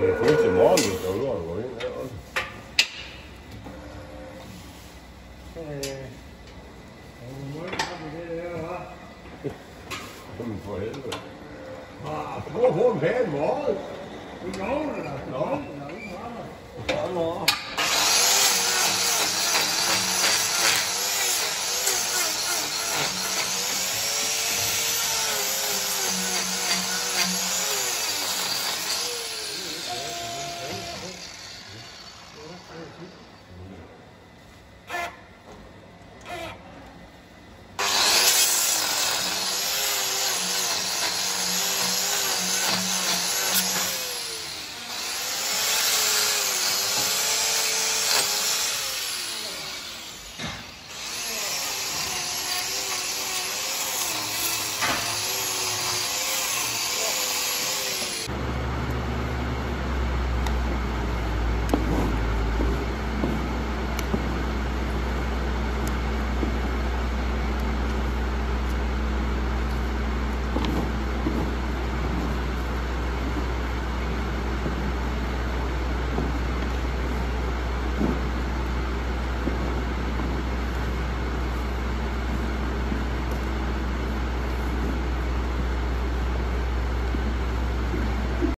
Det er først til morgen, hvis der er lort at gå ind her også. Jamen for helvede. Ah, prøv at få en pæn morgen. Vi lovede dig. Nå. Nå.